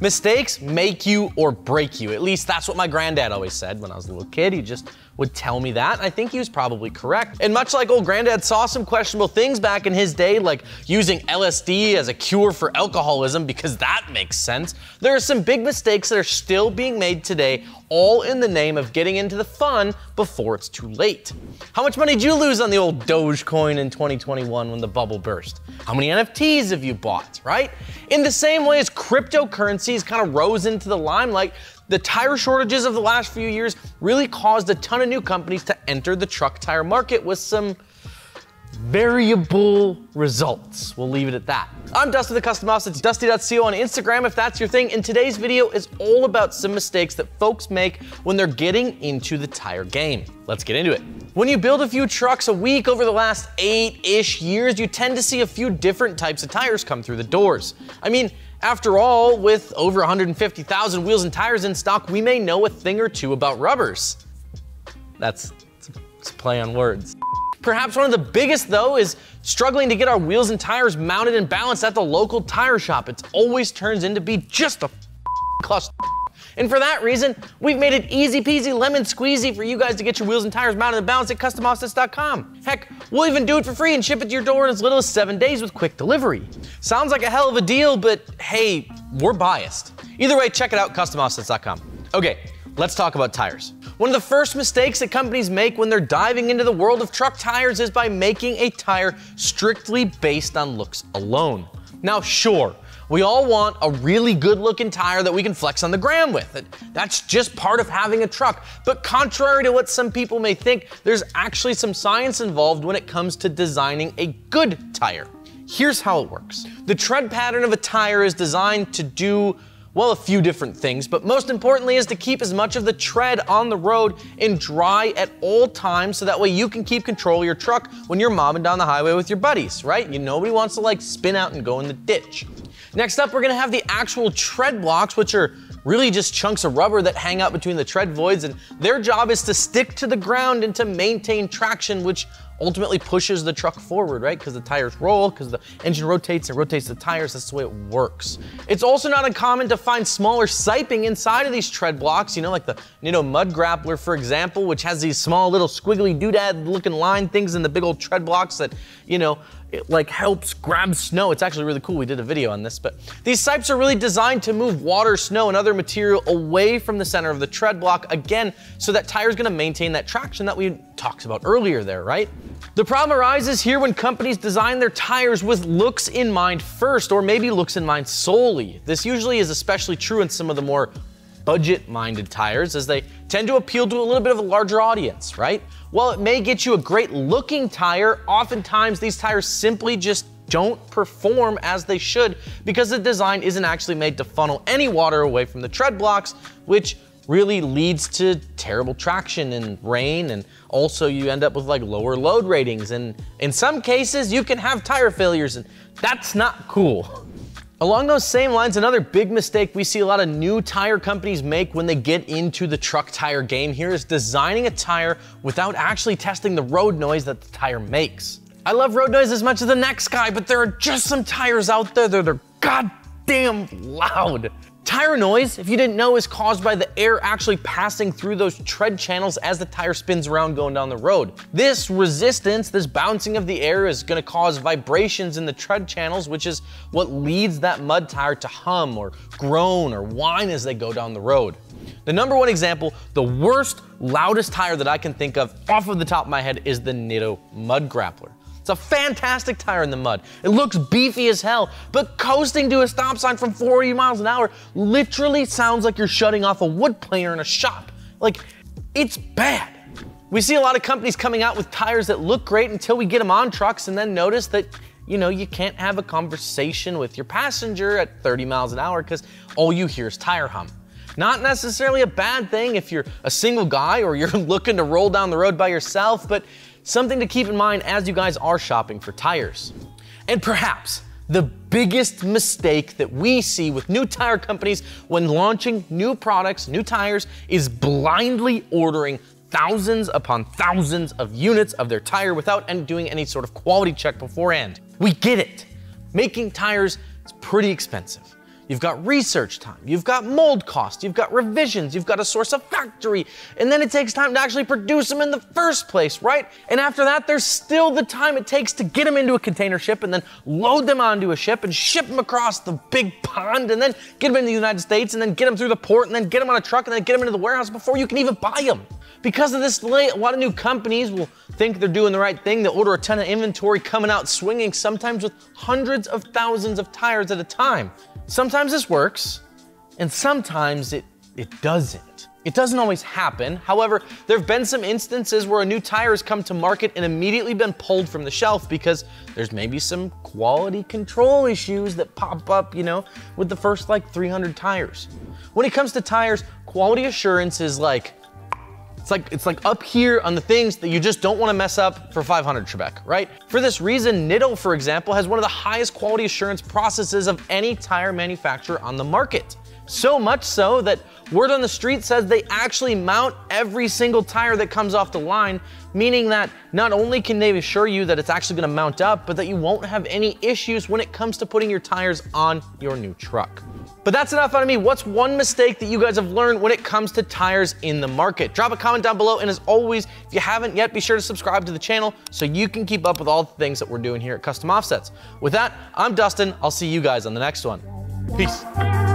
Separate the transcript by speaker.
Speaker 1: Mistakes make you or break you. At least that's what my granddad always said when I was a little kid. He just would tell me that. I think he was probably correct. And much like old granddad saw some questionable things back in his day, like using LSD as a cure for alcoholism, because that makes sense, there are some big mistakes that are still being made today, all in the name of getting into the fun before it's too late. How much money did you lose on the old Dogecoin in 2021 when the bubble burst? How many NFTs have you bought, right? In the same way as cryptocurrencies kind of rose into the limelight, the tire shortages of the last few years really caused a ton of new companies to enter the truck tire market with some variable results. We'll leave it at that. I'm Dusty the Custom House. It's dusty.co on Instagram if that's your thing. And today's video is all about some mistakes that folks make when they're getting into the tire game. Let's get into it. When you build a few trucks a week over the last eight-ish years, you tend to see a few different types of tires come through the doors. I mean, after all, with over 150,000 wheels and tires in stock, we may know a thing or two about rubbers. That's a play on words. Perhaps one of the biggest though is struggling to get our wheels and tires mounted and balanced at the local tire shop. It always turns into be just a cluster. And for that reason, we've made it easy peasy lemon squeezy for you guys to get your wheels and tires mounted and balanced at customoffsets.com. Heck, we'll even do it for free and ship it to your door in as little as seven days with quick delivery. Sounds like a hell of a deal, but hey, we're biased. Either way, check it out, customoffsets.com. Okay, let's talk about tires. One of the first mistakes that companies make when they're diving into the world of truck tires is by making a tire strictly based on looks alone. Now, sure, we all want a really good looking tire that we can flex on the gram with. That's just part of having a truck. But contrary to what some people may think, there's actually some science involved when it comes to designing a good tire. Here's how it works. The tread pattern of a tire is designed to do well, a few different things, but most importantly is to keep as much of the tread on the road and dry at all times so that way you can keep control of your truck when you're mobbing down the highway with your buddies, right? You nobody wants to like spin out and go in the ditch. Next up, we're gonna have the actual tread blocks, which are really just chunks of rubber that hang out between the tread voids, and their job is to stick to the ground and to maintain traction, which ultimately pushes the truck forward, right? Because the tires roll, because the engine rotates and rotates the tires. That's the way it works. It's also not uncommon to find smaller siping inside of these tread blocks, you know, like the Nitto Mud Grappler, for example, which has these small little squiggly doodad looking line things in the big old tread blocks that, you know, it like helps grab snow. It's actually really cool. We did a video on this, but these sipes are really designed to move water, snow, and other material away from the center of the tread block, again, so that tire is gonna maintain that traction that we talked about earlier there, right? The problem arises here when companies design their tires with looks in mind first, or maybe looks in mind solely. This usually is especially true in some of the more budget-minded tires as they tend to appeal to a little bit of a larger audience, right? While it may get you a great looking tire, oftentimes these tires simply just don't perform as they should because the design isn't actually made to funnel any water away from the tread blocks, which really leads to terrible traction and rain and also you end up with like lower load ratings and in some cases you can have tire failures and that's not cool. Along those same lines, another big mistake we see a lot of new tire companies make when they get into the truck tire game here is designing a tire without actually testing the road noise that the tire makes. I love road noise as much as the next guy, but there are just some tires out there that are goddamn loud. Tire noise, if you didn't know, is caused by the air actually passing through those tread channels as the tire spins around going down the road. This resistance, this bouncing of the air is gonna cause vibrations in the tread channels, which is what leads that mud tire to hum or groan or whine as they go down the road. The number one example, the worst, loudest tire that I can think of off of the top of my head is the Nitto Mud Grappler. It's a fantastic tire in the mud. It looks beefy as hell, but coasting to a stop sign from 40 miles an hour literally sounds like you're shutting off a wood planer in a shop. Like, it's bad. We see a lot of companies coming out with tires that look great until we get them on trucks and then notice that, you know, you can't have a conversation with your passenger at 30 miles an hour because all you hear is tire hum. Not necessarily a bad thing if you're a single guy or you're looking to roll down the road by yourself, but Something to keep in mind as you guys are shopping for tires. And perhaps the biggest mistake that we see with new tire companies when launching new products, new tires, is blindly ordering thousands upon thousands of units of their tire without doing any sort of quality check beforehand. We get it. Making tires is pretty expensive. You've got research time, you've got mold cost, you've got revisions, you've got a source of factory, and then it takes time to actually produce them in the first place, right? And after that, there's still the time it takes to get them into a container ship and then load them onto a ship and ship them across the big pond and then get them into the United States and then get them through the port and then get them on a truck and then get them into the warehouse before you can even buy them. Because of this delay, a lot of new companies will think they're doing the right thing. They'll order a ton of inventory coming out swinging, sometimes with hundreds of thousands of tires at a time. Sometimes this works, and sometimes it, it doesn't. It doesn't always happen. However, there have been some instances where a new tire has come to market and immediately been pulled from the shelf because there's maybe some quality control issues that pop up, you know, with the first like 300 tires. When it comes to tires, quality assurance is like it's like it's like up here on the things that you just don't want to mess up for 500 Trebek, right? For this reason, Nitto, for example, has one of the highest quality assurance processes of any tire manufacturer on the market. So much so that word on the street says they actually mount every single tire that comes off the line, meaning that not only can they assure you that it's actually gonna mount up, but that you won't have any issues when it comes to putting your tires on your new truck. But that's enough out of me. What's one mistake that you guys have learned when it comes to tires in the market? Drop a comment down below, and as always, if you haven't yet, be sure to subscribe to the channel so you can keep up with all the things that we're doing here at Custom Offsets. With that, I'm Dustin. I'll see you guys on the next one. Peace.